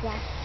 家。